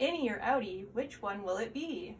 Innie or outie, which one will it be?